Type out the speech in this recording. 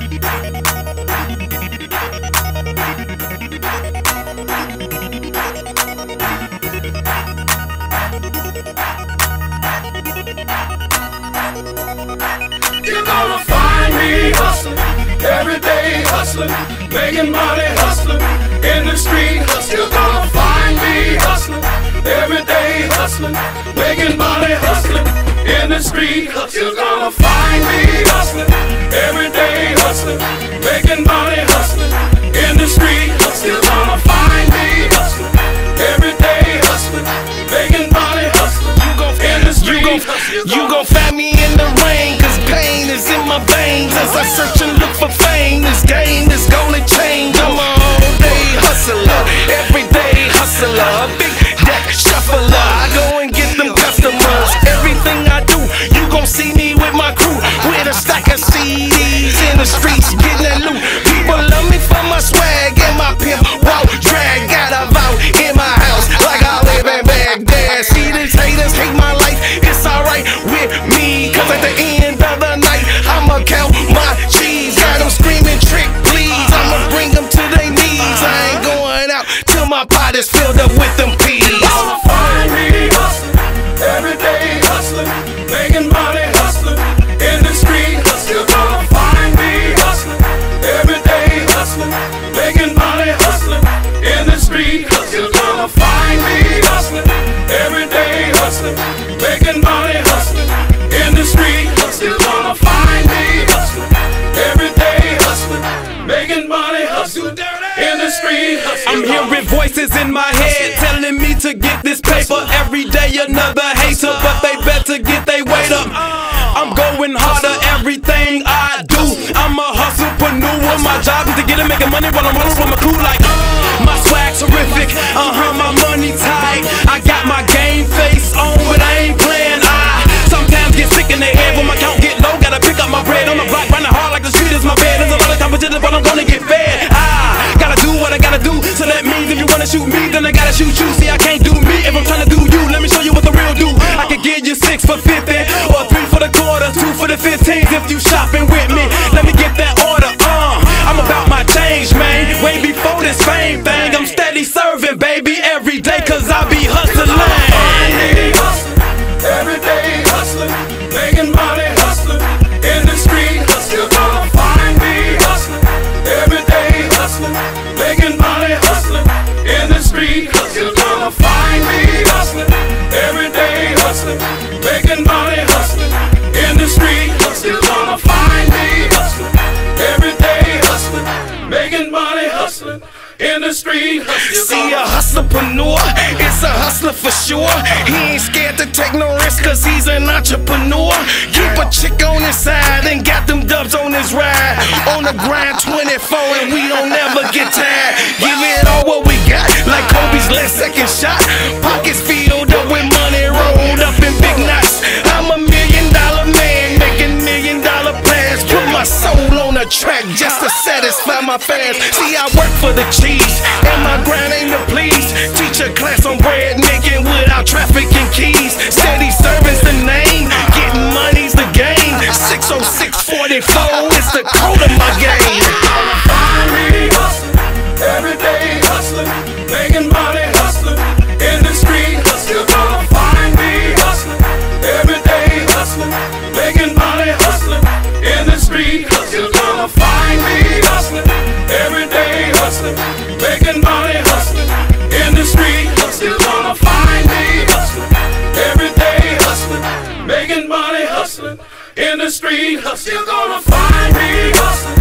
You're gonna find me hustling, everyday hustling, making money hustling, in the street hustling. You're gonna find me hustling, everyday hustling, making money hustling, in the street. You're gonna find me hustling, everyday hustling, making money hustling, in the street hustling. Gonna find me hustling, everyday hustling, making money hustling, in the street You gon' you gon' find me in the rain, cause pain is in my veins. As I search and look for fame, this game is gonna change. I'm a all day hustler, everyday hustler, big deck shuffler. I go and get them customers. Everything I do, you gon' see me with my crew, with a stack of CDs in the streets, getting that loot. People love me for my swag and my pimp walk drag. Got a vow in my house, like I live in Baghdad. See these haters hate my life, it's alright with me. Cause at the end of the night, I'ma count my cheese. Got them screaming trick, please. I'ma bring them to their knees. I ain't going out till my pot is filled up with them peas. hustling, everyday hustling, making money in the street hustling. You're gonna find me hustling, everyday hustling, making money hustling, in the street. You're gonna find me hustling, everyday hustling, making money hustling, in the street hustling. I'm hearing voices in my head telling me to get this paper. Every day another hater, but they better get their weight up. I'm going harder, everything I do. I'm a hustlepreneur. My job is to get it, making money while I'm rolling with my crew. Like, my swag terrific, uh huh, my money tight. I got my game face on, but I ain't playing. I sometimes get sick in the head when my count get low. Gotta pick up my bread on the block, running hard like the street is my bed. There's a lot of competition, but I'm gonna get fed. I gotta do what I gotta do. So that means if you wanna shoot me, then I gotta shoot you. See, I can't do me if I'm trying to do you. Let me show you what the real do. I can give you six for 50, or three for the quarter, two for the 15s if you shopping street See a hustlepreneur, it's a hustler for sure. He ain't scared to take no risk cause he's an entrepreneur. Keep a chick on his side and got them dubs on his ride. On the grind 24 and we don't never get tired. Give it all what we got, like Kobe's last second shot. Pockets filled up with money rolled up in big knots. I'm a million dollar man making million dollar plans. Put my soul on the track just to satisfy my fans. See, I work for the cheese, and my grind ain't to please. Teach a class on bread making without trafficking keys. Steady Serv'n's the name, getting money's the game. 60644 is the code of my game. Hustling, everyday hustling, making money in the street. Still gonna find me hustling.